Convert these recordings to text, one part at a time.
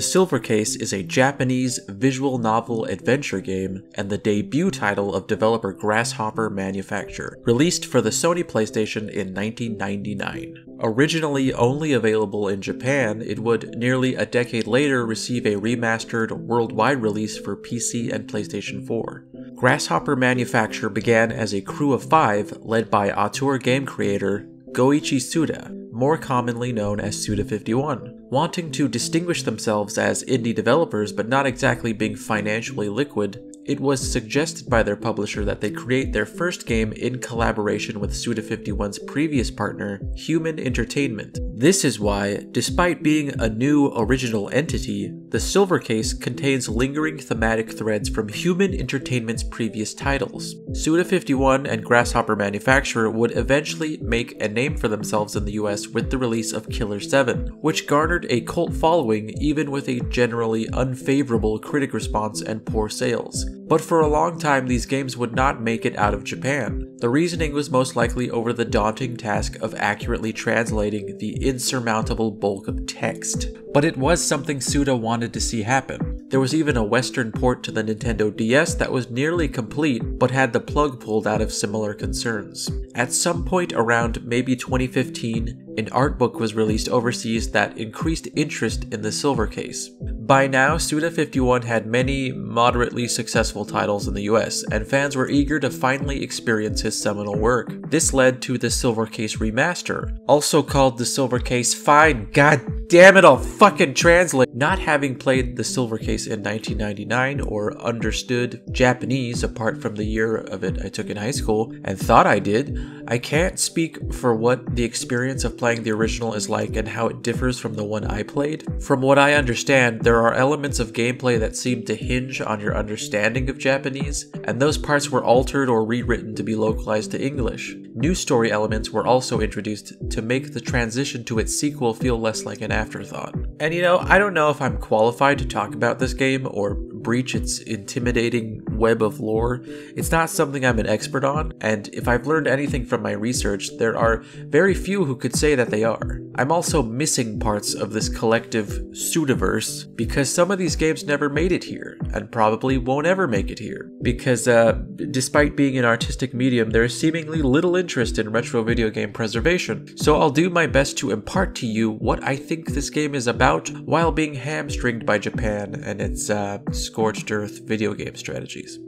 The Silver Case is a Japanese visual novel adventure game and the debut title of developer Grasshopper Manufacture, released for the Sony PlayStation in 1999. Originally only available in Japan, it would nearly a decade later receive a remastered worldwide release for PC and PlayStation 4. Grasshopper Manufacture began as a crew of five led by auteur game creator Goichi Suda, more commonly known as Suda51. Wanting to distinguish themselves as indie developers but not exactly being financially liquid, it was suggested by their publisher that they create their first game in collaboration with Suda51's previous partner, Human Entertainment. This is why, despite being a new original entity, the Silver Case contains lingering thematic threads from Human Entertainment's previous titles. Suda51 and Grasshopper Manufacture would eventually make a name for themselves in the US with the release of Killer 7, which garnered a cult following even with a generally unfavorable critic response and poor sales. But for a long time, these games would not make it out of Japan. The reasoning was most likely over the daunting task of accurately translating the insurmountable bulk of text. But it was something Suda wanted to see happen. There was even a Western port to the Nintendo DS that was nearly complete, but had the plug pulled out of similar concerns. At some point around maybe 2015, an art book was released overseas that increased interest in the Silver Case. By now, Suda51 had many moderately successful titles in the US, and fans were eager to finally experience his seminal work. This led to the Silver Case Remaster, also called the Silver Case Fine. God damn it, I'll fucking translate. Not having played the Silver Case in 1999 or understood Japanese apart from the year of it I took in high school and thought I did, I can't speak for what the experience of playing the original is like and how it differs from the one I played. From what I understand, there are elements of gameplay that seem to hinge on your understanding of Japanese, and those parts were altered or rewritten to be localized to English. New story elements were also introduced to make the transition to its sequel feel less like an afterthought. And you know, I don't know if I'm qualified to talk about this game or breach its intimidating web of lore. It's not something I'm an expert on, and if I've learned anything from my research, there are very few who could say that they are. I'm also missing parts of this collective Sudaverse because some of these games never made it here, and probably won't ever make it here. Because uh, despite being an artistic medium, there is seemingly little interest in retro video game preservation, so I'll do my best to impart to you what I think this game is about while being hamstringed by Japan and its uh, scorched earth video game strategies.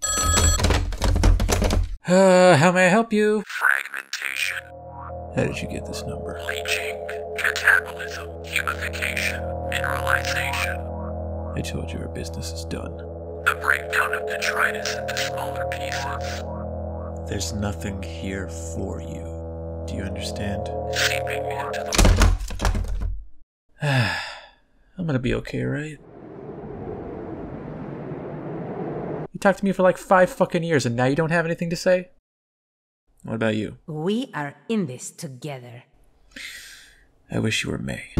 Uh, how may I help you? Fragmentation, How did you get this number? leaching, catabolism, humification, mineralization, I told you our business is done. The breakdown of detritus into smaller pieces, There's nothing here for you. Do you understand? seeping into the I'm gonna be okay, right? You talked to me for like five fucking years and now you don't have anything to say? What about you? We are in this together. I wish you were May.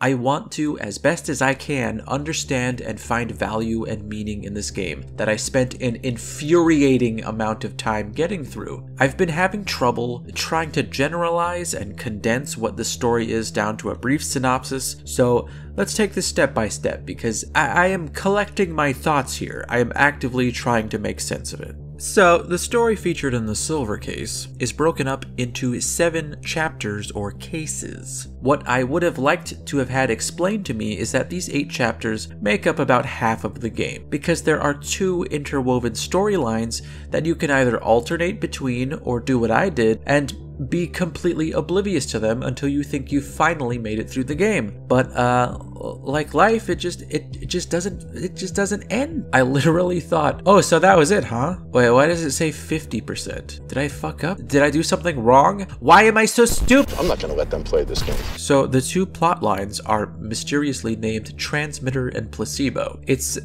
I want to, as best as I can, understand and find value and meaning in this game that I spent an infuriating amount of time getting through. I've been having trouble trying to generalize and condense what the story is down to a brief synopsis, so let's take this step by step because I, I am collecting my thoughts here. I am actively trying to make sense of it. So, the story featured in the Silver Case is broken up into seven chapters or cases. What I would have liked to have had explained to me is that these eight chapters make up about half of the game, because there are two interwoven storylines that you can either alternate between or do what I did and be completely oblivious to them until you think you finally made it through the game. But uh like life, it just it, it just doesn't it just doesn't end. I literally thought, "Oh, so that was it, huh?" Wait, why does it say 50%? Did I fuck up? Did I do something wrong? Why am I so stupid? I'm not going to let them play this game. So the two plot lines are mysteriously named transmitter and placebo. It's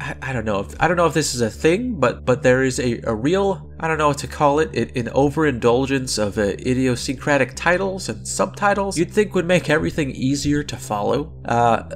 I, I don't know if I don't know if this is a thing, but but there is a, a real I don't know what to call it, it an overindulgence of uh, idiosyncratic titles and subtitles you'd think would make everything easier to follow. Uh,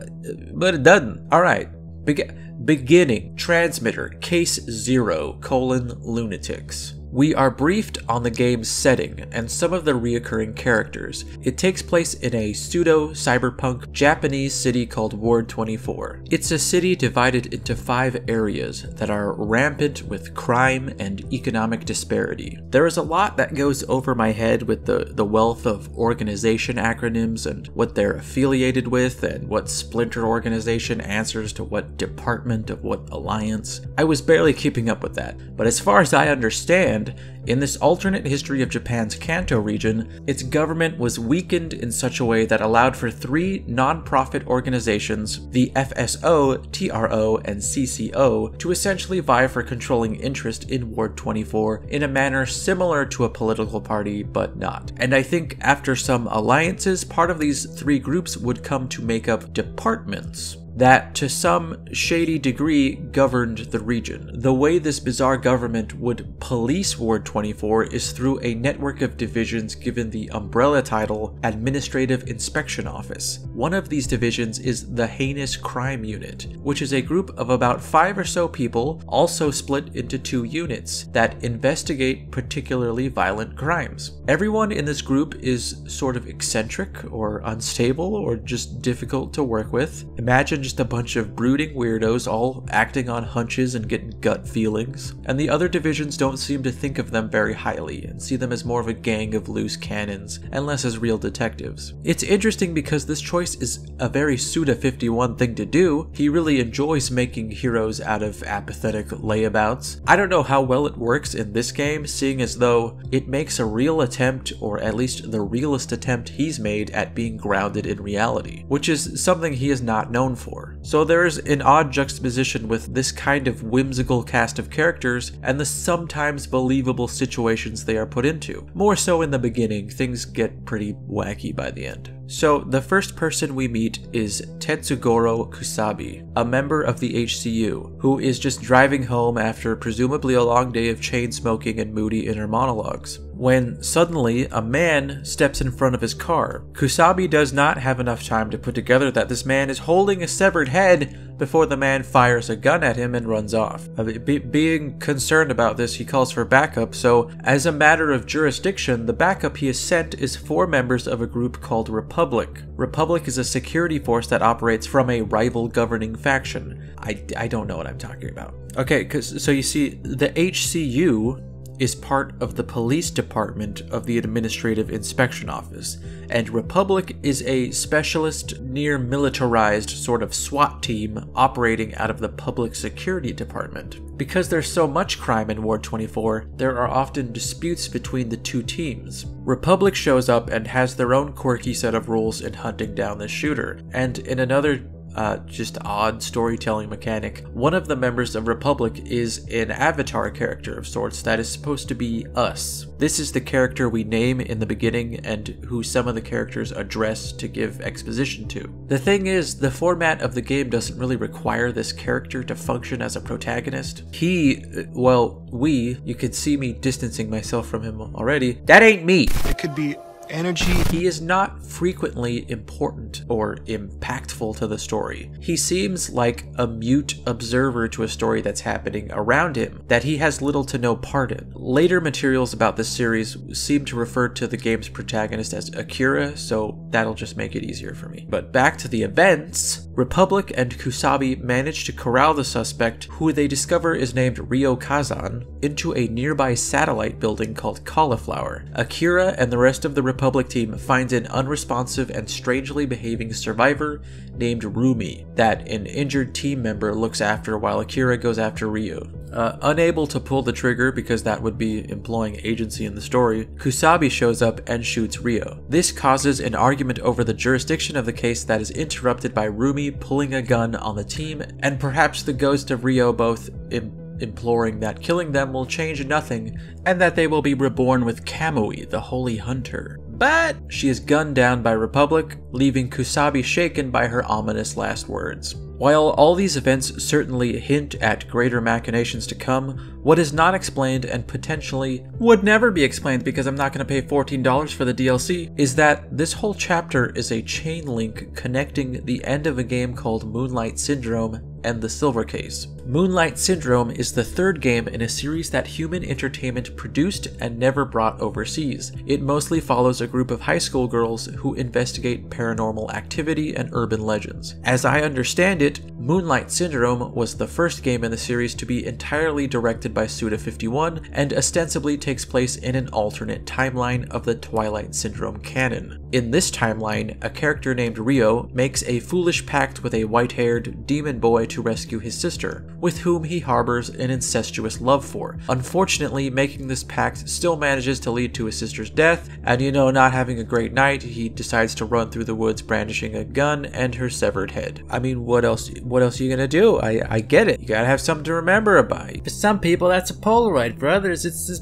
but it doesn't. All right. Beg- beginning transmitter case 0 colon lunatics We are briefed on the game's setting and some of the reoccurring characters. It takes place in a pseudo cyberpunk Japanese city called Ward 24. It's a city divided into five areas that are rampant with crime and economic disparity. There is a lot that goes over my head with the, the wealth of organization acronyms and what they're affiliated with and what splinter organization answers to what department of what alliance. I was barely keeping up with that, but as far as I understand, in this alternate history of Japan's Kanto region, its government was weakened in such a way that allowed for three non-profit organizations, the FSO, TRO, and CCO, to essentially vie for controlling interest in Ward 24 in a manner similar to a political party, but not. And I think after some alliances, part of these three groups would come to make up departments that to some shady degree governed the region. The way this bizarre government would police Ward 24 is through a network of divisions given the umbrella title Administrative Inspection Office. One of these divisions is the Heinous Crime Unit, which is a group of about five or so people, also split into two units, that investigate particularly violent crimes. Everyone in this group is sort of eccentric or unstable or just difficult to work with. Imagine just a bunch of brooding weirdos all acting on hunches and getting gut feelings, and the other divisions don't seem to think of them very highly and see them as more of a gang of loose cannons and less as real detectives. It's interesting because this choice is a very Suda 51 thing to do. He really enjoys making heroes out of apathetic layabouts. I don't know how well it works in this game, seeing as though it makes a real attempt, or at least the realest attempt he's made at being grounded in reality, which is something he is not known for for. So there's an odd juxtaposition with this kind of whimsical cast of characters and the sometimes believable situations they are put into. More so in the beginning, things get pretty wacky by the end. So, the first person we meet is Tetsugoro Kusabi, a member of the HCU, who is just driving home after presumably a long day of chain smoking and moody inner monologues. When suddenly a man steps in front of his car. Kusabi does not have enough time to put together that this man is holding a severed head before the man fires a gun at him and runs off. Uh, be- being concerned about this, he calls for backup, so, as a matter of jurisdiction, the backup he has sent is four members of a group called Republic. Republic is a security force that operates from a rival governing faction. I, I don't know what I'm talking about. Okay, so you see, the HCU is part of the police department of the Administrative Inspection Office, and Republic is a specialist, near militarized sort of SWAT team operating out of the Public Security Department. Because there's so much crime in Ward 24, there are often disputes between the two teams. Republic shows up and has their own quirky set of rules in hunting down the shooter, and in another uh, just odd storytelling mechanic. One of the members of Republic is an avatar character of sorts that is supposed to be us. This is the character we name in the beginning and who some of the characters address to give exposition to. The thing is, the format of the game doesn't really require this character to function as a protagonist. He, well, we, you could see me distancing myself from him already. That ain't me! It could be energy. He is not frequently important or impactful to the story. He seems like a mute observer to a story that's happening around him that he has little to no part in. Later materials about this series seem to refer to the game's protagonist as Akira, so that'll just make it easier for me. But back to the events. Republic and Kusabi manage to corral the suspect, who they discover is named Ryo Kazan, into a nearby satellite building called Cauliflower. Akira and the rest of the Republic team finds an unresponsive and strangely behaving survivor named Rumi that an injured team member looks after while Akira goes after Ryo. Uh, unable to pull the trigger because that would be employing agency in the story, Kusabi shows up and shoots Ryo. This causes an argument over the jurisdiction of the case that is interrupted by Rumi pulling a gun on the team, and perhaps the ghost of Ryo both Im- imploring that killing them will change nothing, and that they will be reborn with Kamui, the Holy Hunter. But she is gunned down by Republic, leaving Kusabi shaken by her ominous last words. While all these events certainly hint at greater machinations to come, what is not explained and potentially would never be explained because I'm not going to pay $14 for the DLC is that this whole chapter is a chain link connecting the end of a game called Moonlight Syndrome and the Silver Case. Moonlight Syndrome is the third game in a series that Human Entertainment produced and never brought overseas. It mostly follows a group of high school girls who investigate paranormal activity and urban legends. As I understand it, Moonlight Syndrome was the first game in the series to be entirely directed by Suda51 and ostensibly takes place in an alternate timeline of the Twilight Syndrome canon. In this timeline, a character named Rio makes a foolish pact with a white haired demon boy to rescue his sister, with whom he harbors an incestuous love for. Unfortunately, making this pact still manages to lead to his sister's death, and you know, not having a great night, he decides to run through the woods brandishing a gun and her severed head. I mean, what else? What else are you gonna do? I I get it. You gotta have something to remember about. For some people, that's a Polaroid. For others, it's this.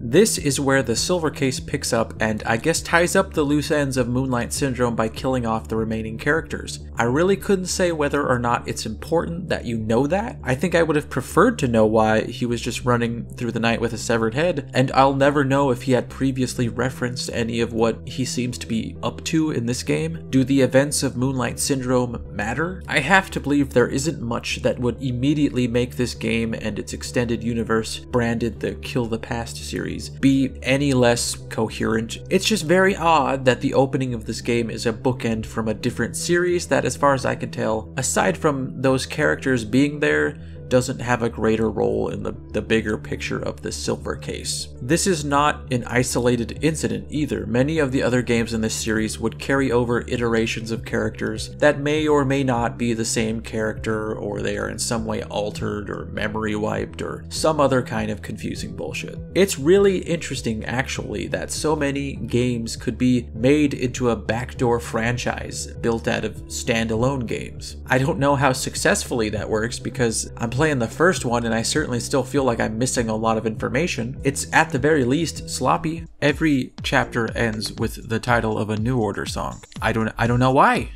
This is where the silver case picks up and I guess ties up the loose ends of Moonlight Syndrome by killing off the remaining characters. I really couldn't say whether or not it's important that you know that. I think I would have preferred to know why he was just running through the night with a severed head, and I'll never know if he had previously referenced any of what he seems to be up to in this game. Do the events of Moonlight Syndrome matter? I have to believe there isn't much that would immediately make this game and its extended universe branded the Kill the Past series be any less coherent. It's just very odd that the opening of this game is a bookend from a different series that, as far as I can tell, aside from those characters being there, doesn't have a greater role in the, the bigger picture of the silver case. This is not an isolated incident either. Many of the other games in this series would carry over iterations of characters that may or may not be the same character, or they are in some way altered or memory wiped, or some other kind of confusing bullshit. It's really interesting, actually, that so many games could be made into a backdoor franchise built out of standalone games. I don't know how successfully that works because I'm playing the first one and I certainly still feel like I'm missing a lot of information. It's at the very least sloppy. Every chapter ends with the title of a New Order song. I don't I don't know why.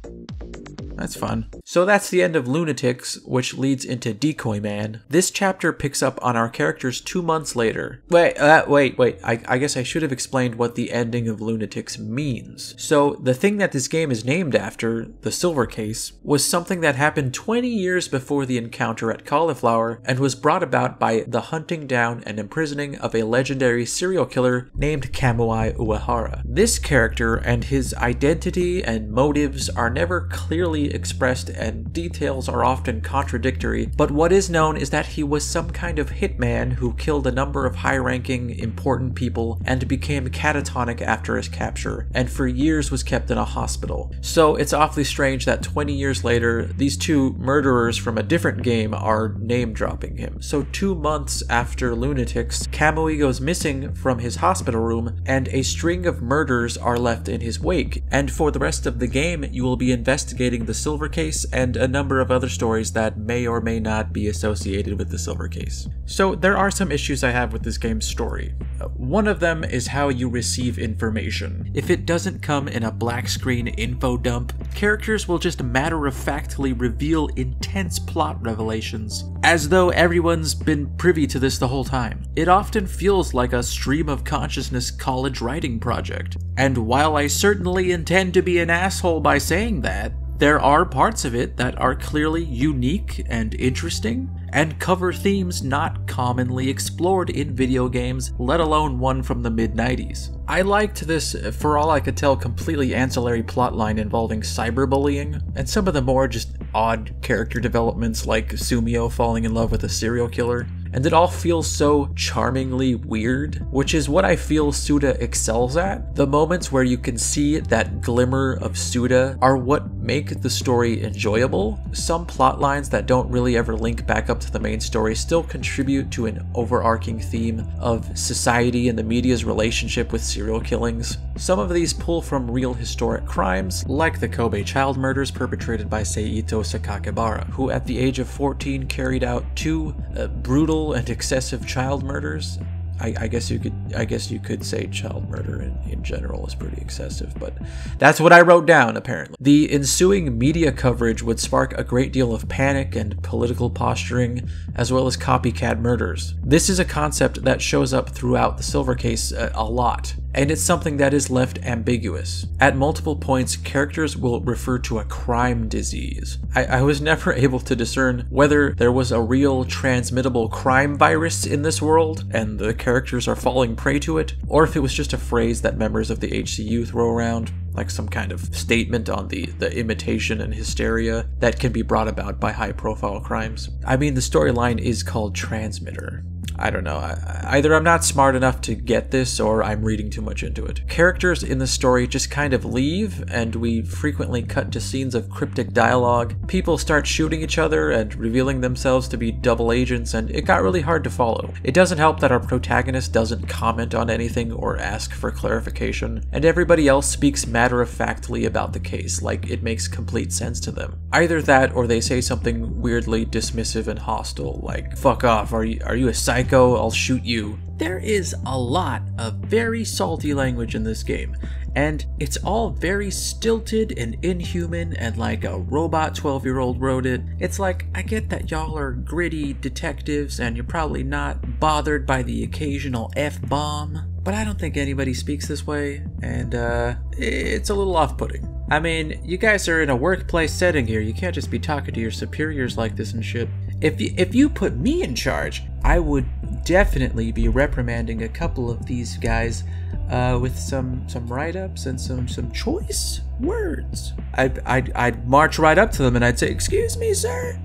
That's fun. So that's the end of Lunatics, which leads into Decoy Man. This chapter picks up on our characters two months later. Wait, uh, wait, wait. I, I guess I should have explained what the ending of Lunatics means. So the thing that this game is named after, the Silver Case, was something that happened 20 years before the encounter at Cauliflower and was brought about by the hunting down and imprisoning of a legendary serial killer named Kamui Uehara. This character and his identity and motives are never clearly expressed and details are often contradictory, but what is known is that he was some kind of hitman who killed a number of high ranking, important people and became catatonic after his capture, and for years was kept in a hospital. So it's awfully strange that 20 years later, these two murderers from a different game are name dropping him. So, two months after Lunatics, Kamui goes missing from his hospital room, and a string of murders are left in his wake. And for the rest of the game, you will be investigating the Silver Case and a number of other stories that may or may not be associated with the Silver Case. So, there are some issues I have with this game's story. Uh, One of them is how you receive information. If it doesn't come in a black screen info dump, characters will just matter of factly reveal intense plot revelations, as though everyone's been privy to this the whole time. It often feels like a stream of consciousness college writing project. And while I certainly intend to be an asshole by saying that, there are parts of it that are clearly unique and interesting, and cover themes not commonly explored in video games, let alone one from the mid 90s. I liked this, for all I could tell, completely ancillary plotline involving cyberbullying, and some of the more just odd character developments like Sumio falling in love with a serial killer. And it all feels so charmingly weird, which is what I feel Suda excels at. The moments where you can see that glimmer of Suda are what make the story enjoyable. Some plot lines that don't really ever link back up to the main story still contribute to an overarching theme of society and the media's relationship with serial killings. Some of these pull from real historic crimes, like the Kobe child murders perpetrated by Seito Sakakibara, who at the age of 14 carried out two uh, brutal and excessive child murders. I, I, guess you could I guess you could say child murder in, in general is pretty excessive, but that's what I wrote down apparently. The ensuing media coverage would spark a great deal of panic and political posturing, as well as copycat murders. This is a concept that shows up throughout the Silver Case a, a lot. And it's something that is left ambiguous. At multiple points, characters will refer to a crime disease. I, I was never able to discern whether there was a real transmittable crime virus in this world and the characters are falling prey to it, or if it was just a phrase that members of the HCU throw around like some kind of statement on the, the imitation and hysteria that can be brought about by high profile crimes. I mean, the storyline is called Transmitter. I don't know. Either I'm not smart enough to get this or I'm reading too much into it. Characters in the story just kind of leave, and we frequently cut to scenes of cryptic dialogue. People start shooting each other and revealing themselves to be double agents, and it got really hard to follow. It doesn't help that our protagonist doesn't comment on anything or ask for clarification, and everybody else speaks matter of factly about the case, like it makes complete sense to them. Either that or they say something weirdly dismissive and hostile, like, fuck off, are you, are you a psycho? I'll shoot you. There is a lot of very salty language in this game, and it's all very stilted and inhuman and like a robot 12 year old wrote it. It's like, I get that y'all are gritty detectives and you're probably not bothered by the occasional F bomb, but I don't think anybody speaks this way, and uh, it's a little off putting. I mean, you guys are in a workplace setting here, you can't just be talking to your superiors like this and shit. If you, if you put me in charge, I would definitely be reprimanding a couple of these guys uh, with some some write-ups and some some choice words. I'd, I'd I'd march right up to them and I'd say, "Excuse me, sir,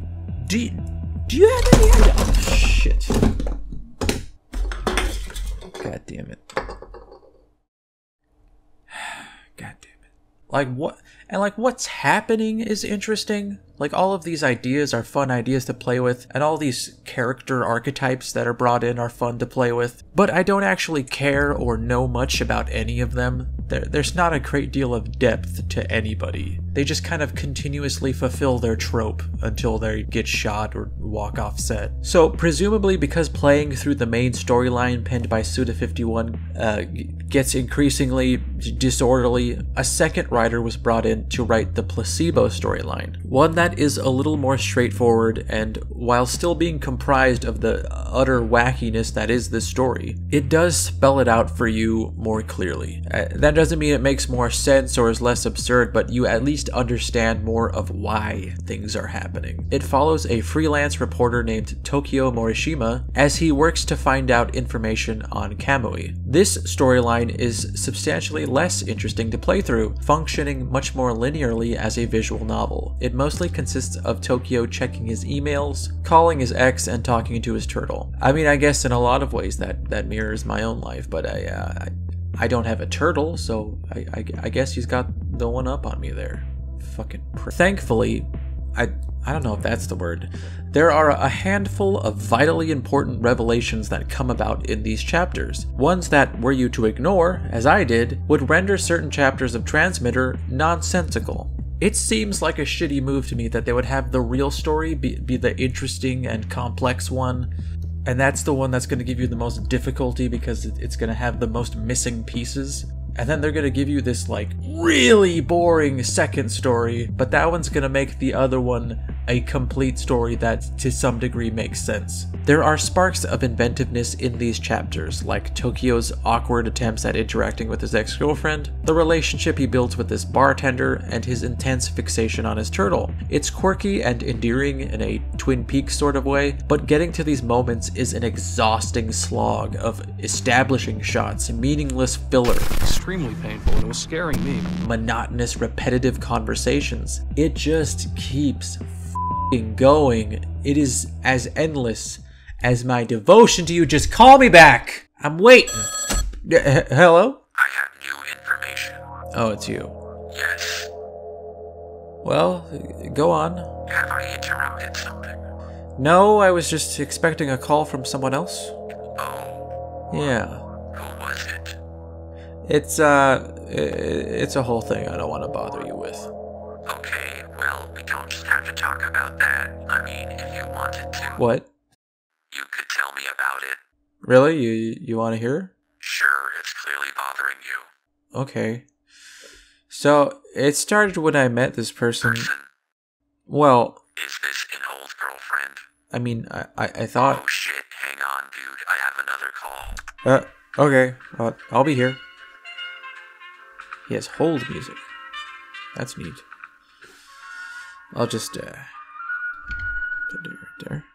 do you, do you have any idea?" Oh shit! God damn it! God damn it! Like what? And like what's happening is interesting. Like all of these ideas are fun ideas to play with, and all these character archetypes that are brought in are fun to play with. But I don't actually care or know much about any of them. There, there's not a great deal of depth to anybody. They just kind of continuously fulfill their trope until they get shot or walk off set. So presumably because playing through the main storyline penned by Suda51 uh, gets increasingly disorderly, a second writer was brought in to write the placebo storyline. One that is a little more straightforward and while still being comprised of the utter wackiness that is this story, it does spell it out for you more clearly. Uh, that doesn't mean it makes more sense or is less absurd, but you at least understand more of why things are happening. It follows a freelance reporter named Tokio Morishima as he works to find out information on Kamui. This storyline is substantially less interesting to play through, functioning much more linearly as a visual novel. It mostly consists of Tokio checking his emails, calling his ex, and talking to his turtle. I mean, I guess in a lot of ways that, that mirrors my own life, but I, uh, I I don't have a turtle, so I, I, I, guess he's got the one up on me there. Fucking. Thankfully, I I don't know if that's the word. There are a handful of vitally important revelations that come about in these chapters. Ones that, were you to ignore, as I did, would render certain chapters of Transmitter nonsensical. It seems like a shitty move to me that they would have the real story be, be the interesting and complex one, and that's the one that's going to give you the most difficulty because it's going to have the most missing pieces. And then they're to give you this like really boring second story, but that one's to make the other one a complete story that to some degree makes sense. There are sparks of inventiveness in these chapters, like Tokio's awkward attempts at interacting with his ex girlfriend, the relationship he builds with this bartender, and his intense fixation on his turtle. It's quirky and endearing in a Twin Peaks sort of way, but getting to these moments is an exhausting slog of establishing shots, meaningless filler, Extremely painful, and it was scaring me. monotonous, repetitive conversations. It just keeps f***ing going. It is as endless as my devotion to you. Just call me back. I'm waiting. D- h- hello? I have new information. Oh, it's you. Well, go on. Have I interrupted something? No, I was just expecting a call from someone else. Oh, Yeah. who was it? It's, uh, it's a whole thing I don't want to bother you with. Okay, well, we don't just have to talk about that. I mean, if you wanted to, What? you could tell me about it. Really? You, you want to hear? Sure, it's clearly bothering you. Okay. So, it started when I met this person. Well, is this an old girlfriend? I mean, I, I, I thought. Oh shit, hang on, dude. I have another call. Uh, okay. Uh, I'll be here. He has hold music. That's neat. I'll just uh, put it right there.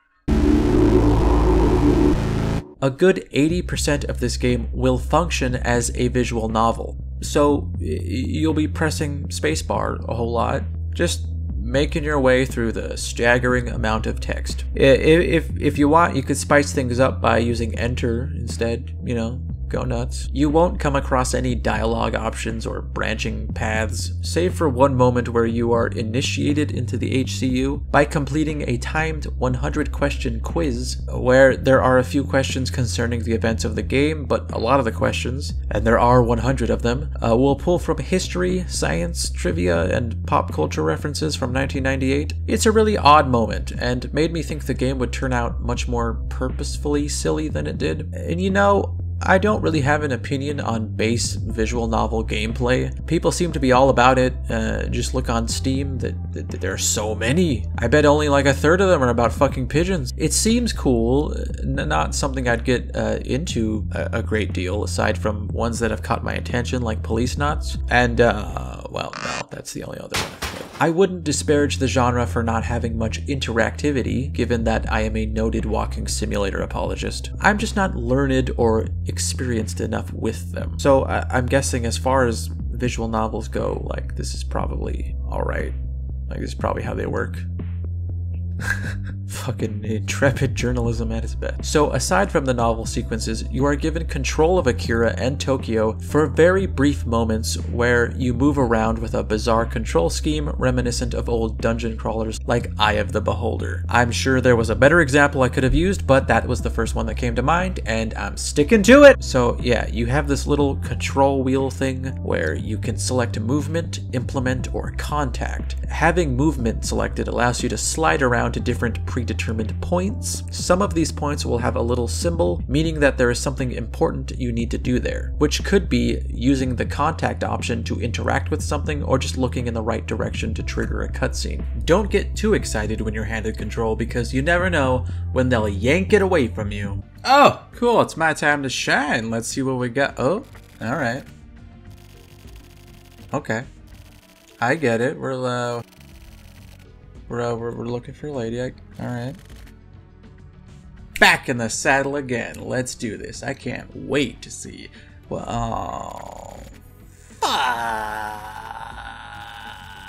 A good 80% of this game will function as a visual novel. So you'll be pressing spacebar a whole lot, just making your way through the staggering amount of text. If, if, if you want, you could spice things up by using enter instead, you know, go nuts. You won't come across any dialogue options or branching paths, save for one moment where you are initiated into the HCU by completing a timed 100 question quiz, where there are a few questions concerning the events of the game, but a lot of the questions, and there are 100 of them, uh, will pull from history, science, trivia, and pop culture references from 1998. It's a really odd moment, and made me think the game would turn out much more purposefully silly than it did. And you know, I don't really have an opinion on base visual novel gameplay. People seem to be all about it. Uh, just look on Steam, that, that, that there are so many. I bet only like a third of them are about fucking pigeons. It seems cool, not something I'd get uh, into a, a great deal, aside from ones that have caught my attention, like Policenauts. And, uh, well, no, that's the only other one I've played. I wouldn't disparage the genre for not having much interactivity, given that I am a noted walking simulator apologist. I'm just not learned or experienced enough with them. So I- I'm guessing, as far as visual novels go, like this is probably alright. Like this is probably how they work. Fucking intrepid journalism at its best. So, aside from the novel sequences, you are given control of Akira and Tokio for very brief moments where you move around with a bizarre control scheme reminiscent of old dungeon crawlers like Eye of the Beholder. I'm sure there was a better example I could have used, but that was the first one that came to mind, and I'm sticking to it! So, yeah, you have this little control wheel thing where you can select movement, implement, or contact. Having movement selected allows you to slide around to different predetermined points. Some of these points will have a little symbol, meaning that there is something important you need to do there, which could be using the contact option to interact with something or just looking in the right direction to trigger a cutscene. Don't get too excited when you're handed control because you never know when they'll yank it away from you. Oh, cool, it's my time to shine. Let's see what we got. Oh, alright. Okay. I get it. We're uh, we're, uh, we're we're looking for a lady. All right. Back in the saddle again. Let's do this. I can't wait to see. Well, oh, fuck.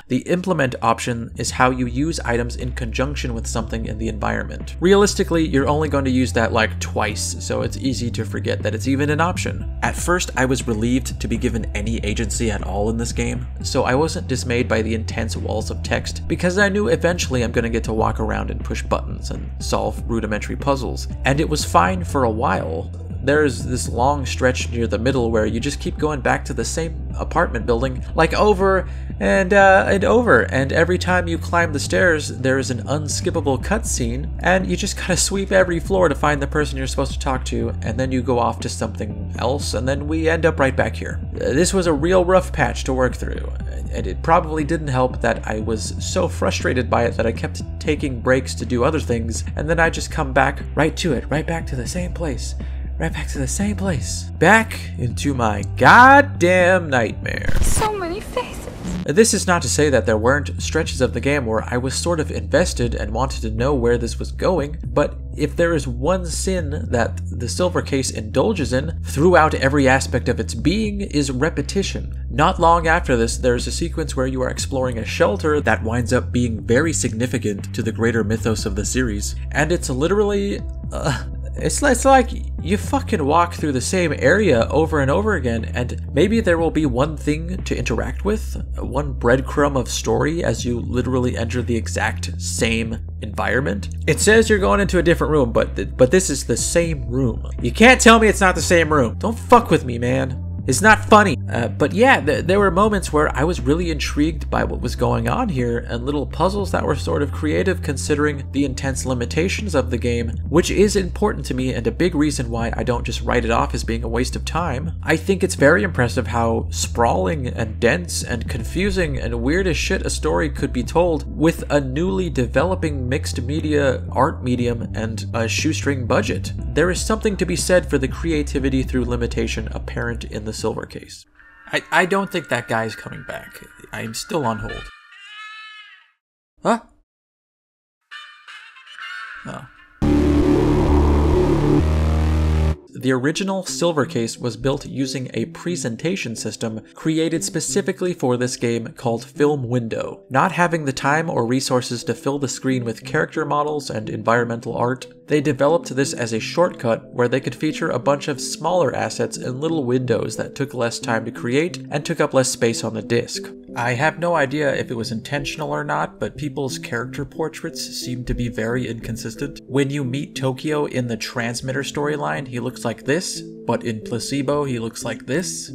The implement option is how you use items in conjunction with something in the environment. Realistically, you're only going to use that like twice, so it's easy to forget that it's even an option. At first, I was relieved to be given any agency at all in this game, so I wasn't dismayed by the intense walls of text, because I knew eventually I'm gonna get to walk around and push buttons and solve rudimentary puzzles. And it was fine for a while, there's this long stretch near the middle where you just keep going back to the same apartment building, like over and uh, and over. And every time you climb the stairs, there is an unskippable cutscene, and you just gotta sweep every floor to find the person you're supposed to talk to, and then you go off to something else, and then we end up right back here. Uh, This was a real rough patch to work through, and it probably didn't help that I was so frustrated by it that I kept taking breaks to do other things, and then I just come back right to it, right back to the same place right back to the same place. Back into my goddamn nightmare. So many faces. This is not to say that there weren't stretches of the game where I was sort of invested and wanted to know where this was going, but if there is one sin that the Silver Case indulges in throughout every aspect of its being is repetition. Not long after this, there's a sequence where you are exploring a shelter that winds up being very significant to the greater mythos of the series, and it's literally. Uh, it's, it's like you fucking walk through the same area over and over again, and maybe there will be one thing to interact with, one breadcrumb of story as you literally enter the exact same environment. It says you're going into a different room, but th- but this is the same room. You can't tell me it's not the same room. Don't fuck with me, man. It's not funny. Uh, but yeah, th- there were moments where I was really intrigued by what was going on here and little puzzles that were sort of creative considering the intense limitations of the game, which is important to me and a big reason why I don't just write it off as being a waste of time. I think it's very impressive how sprawling and dense and confusing and weird as shit a story could be told with a newly developing mixed media art medium and a shoestring budget. There is something to be said for the creativity through limitation apparent in the silver case. I, I don't think that guy's coming back. I'm still on hold. Huh? Oh. The original silver case was built using a presentation system created specifically for this game called Film Window. Not having the time or resources to fill the screen with character models and environmental art, they developed this as a shortcut where they could feature a bunch of smaller assets in little windows that took less time to create and took up less space on the disk. I have no idea if it was intentional or not, but people's character portraits seem to be very inconsistent. When you meet Tokio in the transmitter storyline, he looks like this, but in Placebo, he looks like this.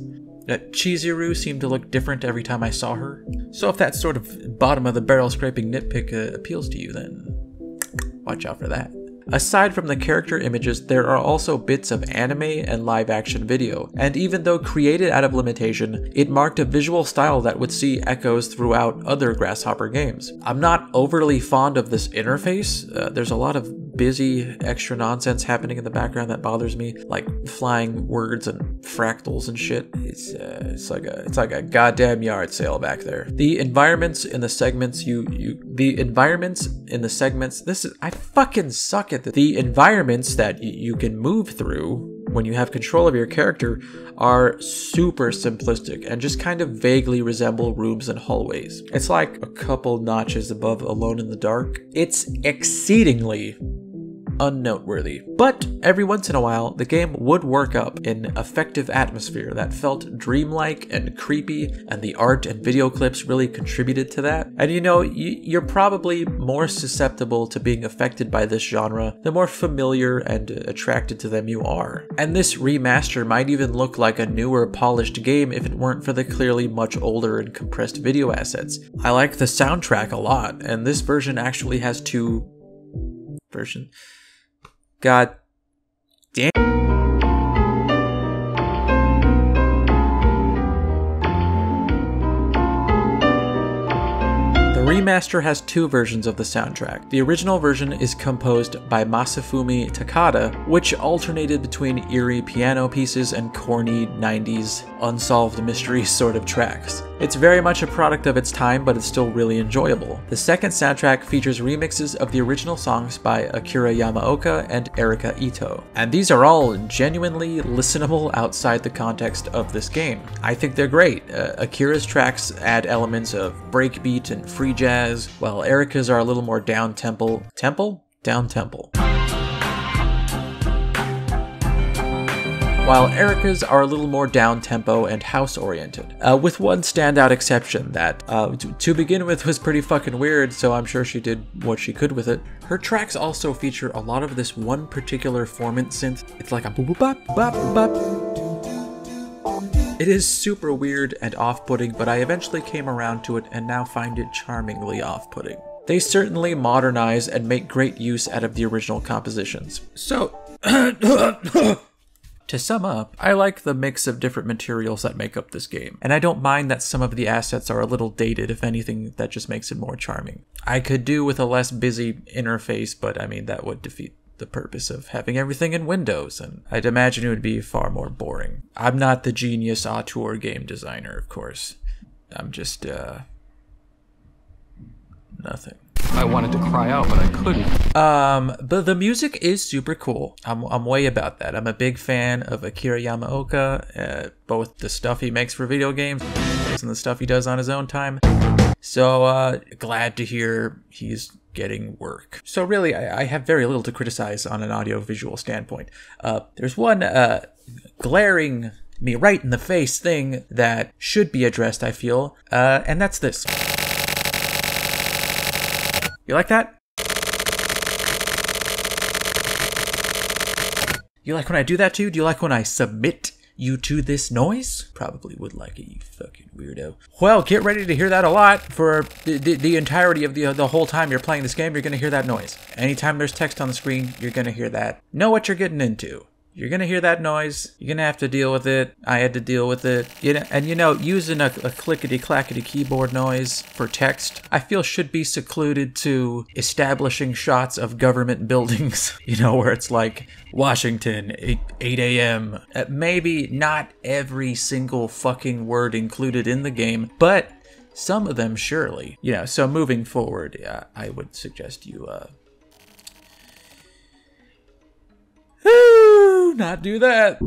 Uh, Chizuru seemed to look different every time I saw her. So if that sort of bottom of the barrel scraping nitpick uh, appeals to you, then watch out for that. Aside from the character images, there are also bits of anime and live action video, and even though created out of limitation, it marked a visual style that would see echoes throughout other Grasshopper games. I'm not overly fond of this interface, uh, there's a lot of busy extra nonsense happening in the background that bothers me, like flying words and fractals and shit. It's uh, it's like a it's like a goddamn yard sale back there. The environments in the segments you you the environments in the segments. This is I fucking suck at this. The environments that you can move through when you have control of your character are super simplistic and just kind of vaguely resemble rooms and hallways. It's like a couple notches above Alone in the Dark. It's exceedingly unnoteworthy. But every once in a while, the game would work up an effective atmosphere that felt dreamlike and creepy, and the art and video clips really contributed to that. And you know, you're probably more susceptible to being affected by this genre the more familiar and attracted to them you are. And this remaster might even look like a newer, polished game if it weren't for the clearly much older and compressed video assets. I like the soundtrack a lot, and this version actually has two version. God damn. Remaster has two versions of the soundtrack. The original version is composed by Masafumi Takada, which alternated between eerie piano pieces and corny 90s unsolved mystery sort of tracks. It's very much a product of its time, but it's still really enjoyable. The second soundtrack features remixes of the original songs by Akira Yamaoka and Erika Ito. And these are all genuinely listenable outside the context of this game. I think they're great. Uh, Akira's tracks add elements of breakbeat and free jazz, while Erika's are a little more down tempo. Temple? Down tempo. while Erika's are a little more down tempo and house oriented, uh, with one standout exception that, uh, to begin with, was pretty fucking weird, so I'm sure she did what she could with it. Her tracks also feature a lot of this one particular formant synth. It's like a boop boop bop bop bop. It is super weird and off putting, but I eventually came around to it and now find it charmingly off putting. They certainly modernize and make great use out of the original compositions. So, to sum up, I like the mix of different materials that make up this game, and I don't mind that some of the assets are a little dated, if anything, that just makes it more charming. I could do with a less busy interface, but I mean, that would defeat the purpose of having everything in Windows, and I'd imagine it would be far more boring. I'm not the genius auteur game designer, of course. I'm just, uh. nothing. I wanted to cry out, but I couldn't. Um, but the music is super cool. I'm, I'm way about that. I'm a big fan of Akira Yamaoka, uh, both the stuff he makes for video games and the stuff he does on his own time. So, uh, glad to hear he's getting work. So, really, I, I have very little to criticize on an audio visual standpoint. Uh, there's one, uh, glaring me right in the face thing that should be addressed, I feel, uh, and that's this. You like that? You like when I do that too? Do you like when I submit you to this noise? Probably would like it, you fucking weirdo. Well, get ready to hear that a lot for the, the, the entirety of the, the whole time you're playing this game. You're going to hear that noise. Anytime there's text on the screen, you're going to hear that. Know what you're getting into. You're gonna hear that noise. You're gonna have to deal with it. I had to deal with it. You know, and you know, using a, a clickety clackety keyboard noise for text, I feel should be secluded to establishing shots of government buildings. You know, where it's like Washington, 8, 8 a.m. Uh, maybe not every single fucking word included in the game, but some of them surely. You know, so moving forward, uh, I would suggest you uh, not do that.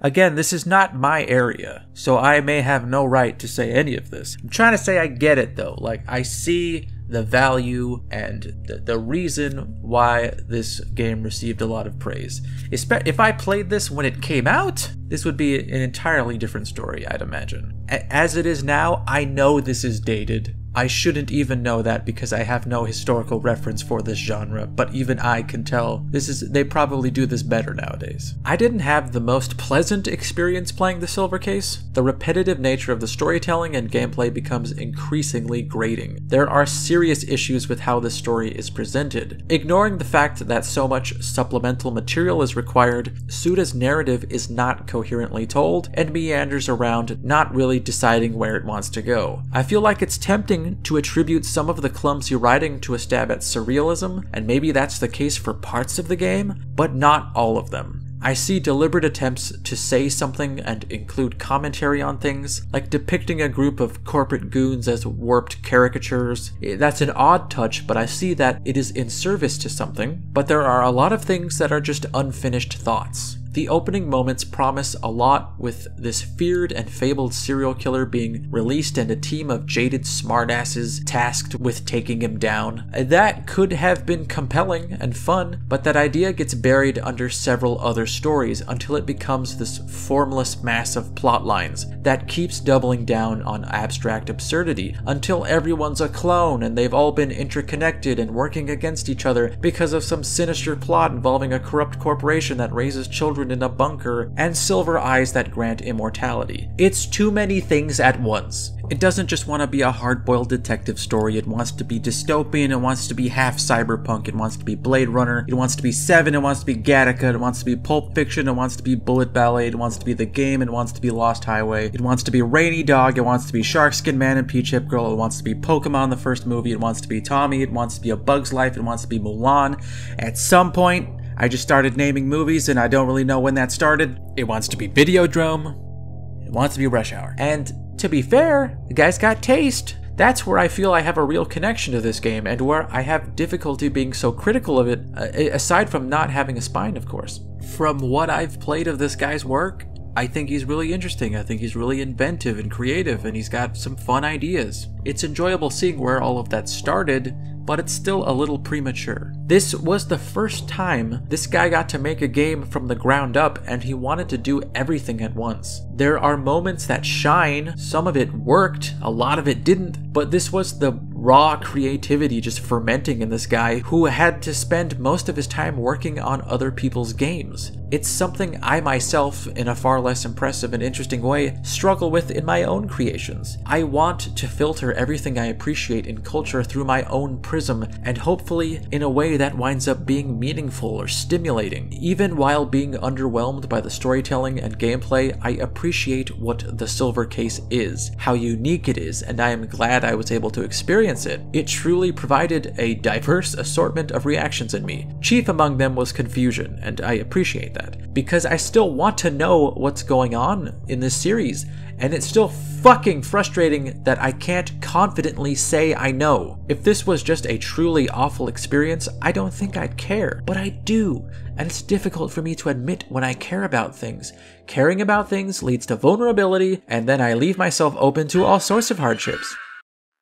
Again, this is not my area, so I may have no right to say any of this. I'm trying to say I get it though. Like, I see the value and the, the reason why this game received a lot of praise. If I played this when it came out, this would be an entirely different story, I'd imagine. As it is now, I know this is dated. I shouldn't even know that because I have no historical reference for this genre, but even I can tell this is they probably do this better nowadays. I didn't have the most pleasant experience playing the Silver Case. The repetitive nature of the storytelling and gameplay becomes increasingly grating. There are serious issues with how the story is presented. Ignoring the fact that so much supplemental material is required, Suda's narrative is not coherently told and meanders around, not really deciding where it wants to go. I feel like it's tempting to attribute some of the clumsy writing to a stab at surrealism, and maybe that's the case for parts of the game, but not all of them. I see deliberate attempts to say something and include commentary on things, like depicting a group of corporate goons as warped caricatures. Eh, that's an odd touch, but I see that it is in service to something, but there are a lot of things that are just unfinished thoughts. The opening moments promise a lot with this feared and fabled serial killer being released and a team of jaded smartasses tasked with taking him down. That could have been compelling and fun, but that idea gets buried under several other stories until it becomes this formless mass of plot lines that keeps doubling down on abstract absurdity until everyone's a clone and they've all been interconnected and working against each other because of some sinister plot involving a corrupt corporation that raises children children in a bunker, and silver eyes that grant immortality. It's too many things at once. It doesn't just want to be a hard-boiled detective story, it wants to be dystopian, it wants to be half cyberpunk, it wants to be Blade Runner, it wants to be Seven, it wants to be Gattaca, it wants to be Pulp Fiction, it wants to be Bullet Ballet, it wants to be The Game, it wants to be Lost Highway, it wants to be Rainy Dog, it wants to be Sharkskin Man and Peach Hip Girl, it wants to be Pokemon the first movie, it wants to be Tommy, it wants to be A Bug's Life, it wants to be Mulan. At some point, I just started naming movies and I don't really know when that started. It wants to be Videodrome. It wants to be Rush Hour. And to be fair, the guy's got taste. That's where I feel I have a real connection to this game and where I have difficulty being so critical of it, uh, aside from not having a spine, of course. From what I've played of this guy's work, I think he's really interesting. I think he's really inventive and creative, and he's got some fun ideas. It's enjoyable seeing where all of that started, but it's still a little premature. This was the first time this guy got to make a game from the ground up and he wanted to do everything at once. There are moments that shine, some of it worked, a lot of it didn't, but this was the raw creativity just fermenting in this guy who had to spend most of his time working on other people's games. It's something I myself, in a far less impressive and interesting way, struggle with in my own creations. I want to filter everything I appreciate in culture through my own prism, and hopefully in a way that winds up being meaningful or stimulating. Even while being underwhelmed by the storytelling and gameplay, I appreciate what the Silver Case is, how unique it is, and I am glad I was able to experience it. It truly provided a diverse assortment of reactions in me. Chief among them was confusion, and I appreciate that that because I still want to know what's going on in this series, and it's still fucking frustrating that I can't confidently say I know. If this was just a truly awful experience, I don't think I'd care, but I do, and it's difficult for me to admit when I care about things. Caring about things leads to vulnerability, and then I leave myself open to all sorts of hardships.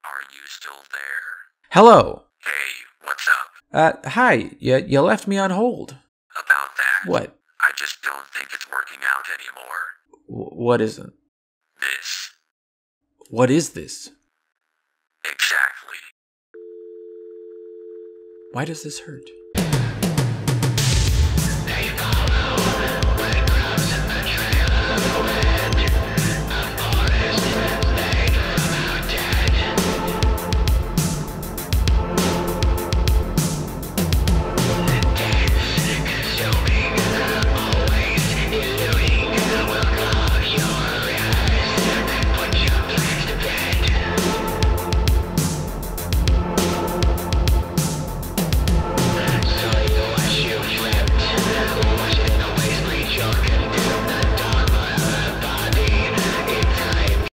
Are you still there? Hello. Hey, what's up? Uh, hi. You, you left me on hold. About that? What? I don't think it's working out anymore. W- what isn't? This. What is this? Exactly. Why does this hurt?